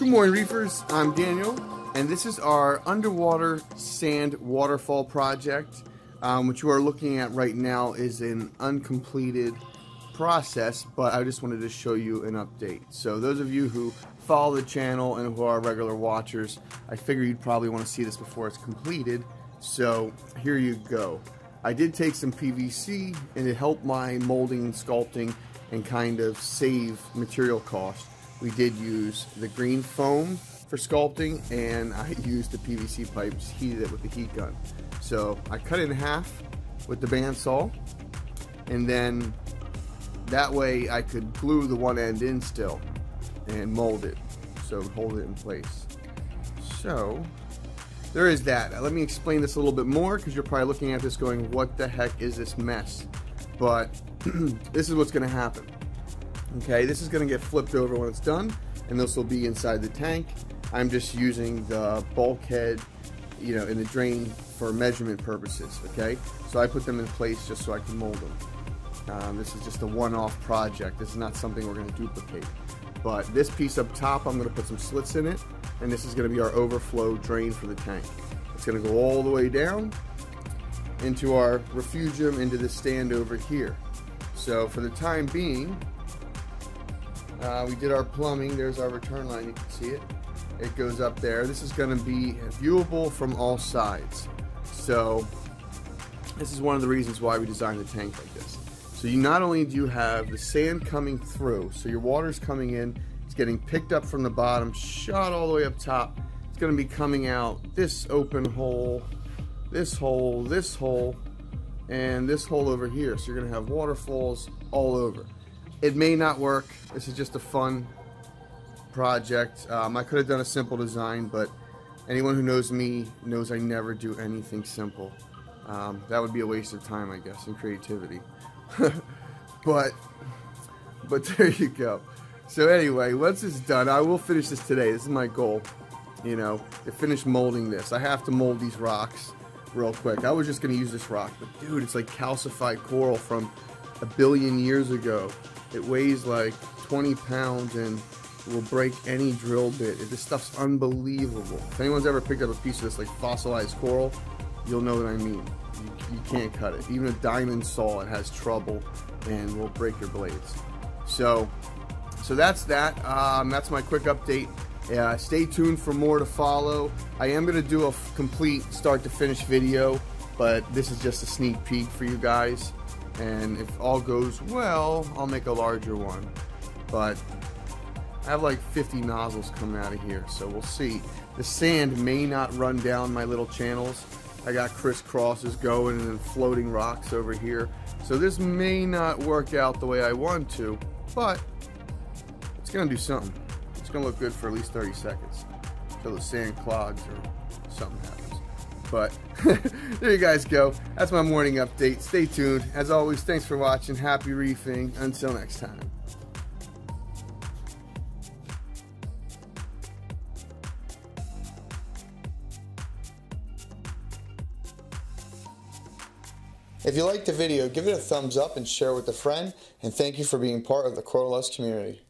Good morning, reefers. I'm Daniel, and this is our underwater sand waterfall project. Um, what you are looking at right now is an uncompleted process, but I just wanted to show you an update. So those of you who follow the channel and who are regular watchers, I figure you'd probably want to see this before it's completed. So here you go. I did take some PVC and it helped my molding and sculpting and kind of save material cost we did use the green foam for sculpting and I used the PVC pipes, heated it with the heat gun. So I cut it in half with the bandsaw and then that way I could glue the one end in still and mold it so hold it in place. So there is that. Let me explain this a little bit more because you're probably looking at this going, what the heck is this mess? But this is what's going to happen. Okay, this is going to get flipped over when it's done, and this will be inside the tank. I'm just using the bulkhead, you know, in the drain for measurement purposes, okay? So I put them in place just so I can mold them. Um, this is just a one-off project. This is not something we're going to duplicate. But this piece up top, I'm going to put some slits in it, and this is going to be our overflow drain for the tank. It's going to go all the way down into our refugium, into the stand over here. So for the time being, uh, we did our plumbing. There's our return line. You can see it. It goes up there. This is going to be viewable from all sides. So this is one of the reasons why we designed the tank like this. So you not only do you have the sand coming through, so your water's coming in, it's getting picked up from the bottom, shot all the way up top. It's going to be coming out this open hole, this hole, this hole, and this hole over here. So you're going to have waterfalls all over. It may not work. This is just a fun project. Um, I could have done a simple design, but anyone who knows me knows I never do anything simple. Um, that would be a waste of time, I guess, and creativity. but, but there you go. So anyway, once it's done, I will finish this today. This is my goal, you know, to finish molding this. I have to mold these rocks real quick. I was just going to use this rock, but dude, it's like calcified coral from a billion years ago. It weighs like 20 pounds and will break any drill bit. This stuff's unbelievable. If anyone's ever picked up a piece of this like fossilized coral, you'll know what I mean. You, you can't cut it. Even a diamond saw, it has trouble and will break your blades. So, so that's that. Um, that's my quick update. Uh, stay tuned for more to follow. I am going to do a complete start to finish video, but this is just a sneak peek for you guys and if all goes well I'll make a larger one. But I have like 50 nozzles coming out of here so we'll see. The sand may not run down my little channels. I got crisscrosses going and then floating rocks over here. So this may not work out the way I want to but it's gonna do something. It's gonna look good for at least 30 seconds until the sand clogs or something happens but there you guys go. That's my morning update. Stay tuned. As always, thanks for watching. Happy reefing. Until next time. If you liked the video, give it a thumbs up and share with a friend. And thank you for being part of the Coralust community.